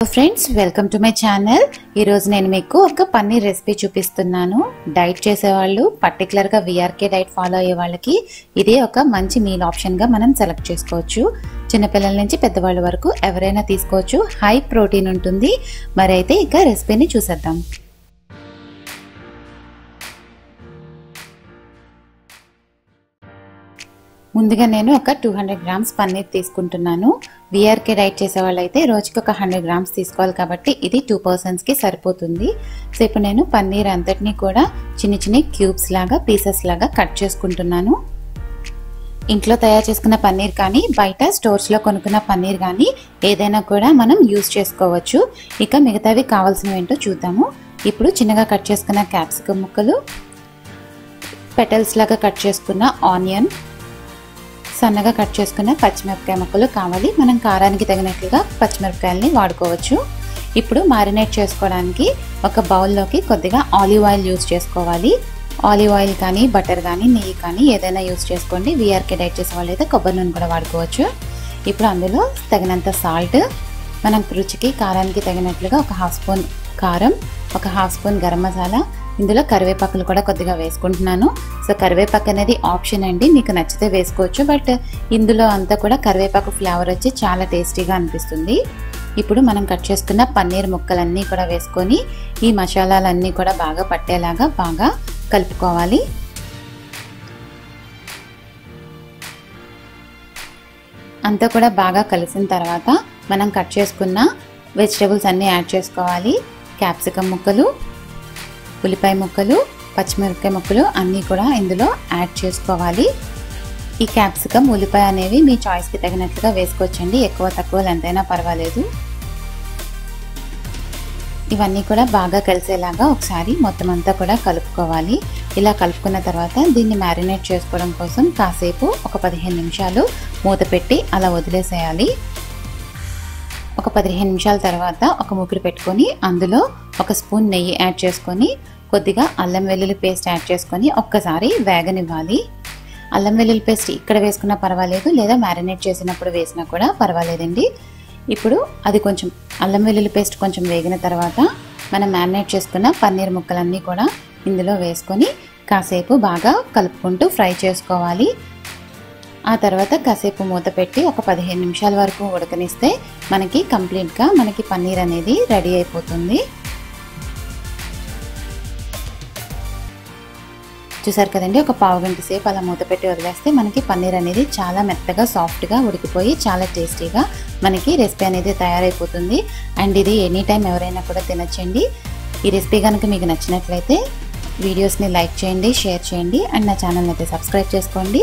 Hello friends welcome to my channel ఈరోజు నేను మీకు ఒక పన్నీర్ రెసిపీ చూపిస్తున్నాను. డైట్ చేసేవాళ్ళు పర్టికులర్గా విఆర్కే డైట్ ఫాలో అయ్యే వాళ్ళకి ఇదే ఒక మంచి మీల్ ఆప్షన్గా మనం సెలెక్ట్ చేసుకోవచ్చు. చిన్నపిల్లల నుంచి పెద్దవాళ్ళ వరకు ఎవరైనా తీసుకోవచ్చు. హై ప్రోటీన్ ఉంటుంది. మరి అయితే ఇక రెసిపీని చూసేద్దాం. ముందుగా నేను ఒక టూ హండ్రెడ్ గ్రామ్స్ పన్నీర్ తీసుకుంటున్నాను. విఆర్కే డైట్ చేసే వాళ్ళైతే రోజుకి ఒక హండ్రెడ్ గ్రామ్స్ తీసుకోవాలి కాబట్టి ఇది టూ పర్సన్స్కి సరిపోతుంది. సో ఇప్పుడు నేను పన్నీర్ అంతటినీ కూడా చిన్న చిన్న క్యూబ్స్ లాగా పీసెస్ లాగా కట్ చేసుకుంటున్నాను. ఇంట్లో తయారు చేసుకున్న పన్నీర్ కానీ బయట స్టోర్స్లో కొనుక్కున్న పన్నీర్ కానీ ఏదైనా కూడా మనం యూస్ చేసుకోవచ్చు. ఇక మిగతావి కావాల్సినవి ఏంటో చూద్దాము. ఇప్పుడు చిన్నగా కట్ చేసుకున్న క్యాప్సికమ్ ముక్కలు పెటల్స్ లాగా కట్ చేసుకున్న ఆనియన్ సన్నగా కట్ చేసుకున్న పచ్చిమిరపకాయ ముక్కలు కావాలి. మనం కారానికి తగినట్లుగా పచ్చిమిరపకాయలని వాడుకోవచ్చు. ఇప్పుడు మారినేట్ చేసుకోవడానికి ఒక బౌల్లోకి కొద్దిగా ఆలివ్ ఆయిల్ యూస్ చేసుకోవాలి. ఆలివ్ ఆయిల్ కానీ బటర్ కానీ నెయ్యి కానీ ఏదైనా యూజ్ చేసుకోండి. వీఆర్కే డైట్ చేసే వాళ్ళైతే కొబ్బరి నూనె కూడా వాడుకోవచ్చు. ఇప్పుడు అందులో తగినంత సాల్ట్ మనం రుచికి కారానికి తగినట్లుగా ఒక హాఫ్ స్పూన్ కారం ఒక హాఫ్ స్పూన్ గరం మసాలా ఇందులో కరివేపాకులు కూడా కొద్దిగా వేసుకుంటున్నాను. సో కరివేపాకు అనేది ఆప్షన్ అండి. మీకు నచ్చితే వేసుకోవచ్చు. బట్ ఇందులో అంతా కూడా కరివేపాకు ఫ్లేవర్ వచ్చి చాలా టేస్టీగా అనిపిస్తుంది. ఇప్పుడు మనం కట్ చేసుకున్న పన్నీర్ ముక్కలన్నీ కూడా వేసుకొని ఈ మసాలాలన్నీ కూడా బాగా పట్టేలాగా బాగా కలుపుకోవాలి. అంతా కూడా బాగా కలిసిన తర్వాత మనం కట్ చేసుకున్న వెజిటేబుల్స్ అన్నీ యాడ్ చేసుకోవాలి. క్యాప్సికమ్ ముక్కలు ఉల్లిపాయ ముక్కలు పచ్చిమిరపకాయ ముక్కలు అన్నీ కూడా ఇందులో యాడ్ చేసుకోవాలి. ఈ క్యాప్సికమ్ ఉల్లిపాయ అనేవి మీ చాయిస్కి తగినట్లుగా వేసుకోవచ్చండి. ఎక్కువ తక్కువ ఎంతైనా పర్వాలేదు. ఇవన్నీ కూడా బాగా కలిసేలాగా ఒకసారి మొత్తం అంతా కూడా కలుపుకోవాలి. ఇలా కలుపుకున్న తర్వాత దీన్ని మ్యారినేట్ చేసుకోవడం కోసం కాసేపు ఒక పదిహేను నిమిషాలు మూత పెట్టి అలా వదిలేసేయాలి. ఒక పదిహేను నిమిషాల తర్వాత ఒక ముగ్గురు పెట్టుకొని అందులో ఒక స్పూన్ నెయ్యి యాడ్ చేసుకొని కొద్దిగా అల్లం వెల్లుల్లి పేస్ట్ యాడ్ చేసుకొని ఒక్కసారి వేగనివ్వాలి. అల్లం వెల్లుల్లి పేస్ట్ ఇక్కడ వేసుకున్నా పర్వాలేదు లేదా మ్యారినేట్ చేసినప్పుడు వేసినా కూడా పర్వాలేదండి. ఇప్పుడు అది కొంచెం అల్లం వెల్లుల్లి పేస్ట్ కొంచెం వేగిన తర్వాత మనం మ్యారినేట్ చేసుకున్న పన్నీర్ ముక్కలన్నీ కూడా ఇందులో వేసుకొని కాసేపు బాగా కలుపుకుంటూ ఫ్రై చేసుకోవాలి. ఆ తర్వాత కాసేపు మూత పెట్టి ఒక పదిహేను నిమిషాల వరకు ఉడకనిస్తే మనకి కంప్లీట్గా మనకి పన్నీర్ అనేది రెడీ అయిపోతుంది. చూసారు కదండి ఒక పావు గంట సేపు అలా మూత పెట్టి వదిలేస్తే మనకి పన్నీర్ అనేది చాలా మెత్తగా సాఫ్ట్గా ఉడికిపోయి చాలా టేస్టీగా మనకి రెసిపీ అనేది తయారైపోతుంది. అండ్ ఇది ఎనీ టైం ఎవరైనా కూడా తినచ్చండి. ఈ రెసిపీ కనుక మీకు నచ్చినట్లయితే వీడియోస్ని లైక్ చేయండి షేర్ చేయండి అండ్ నా ఛానల్ని అయితే సబ్స్క్రైబ్ చేసుకోండి.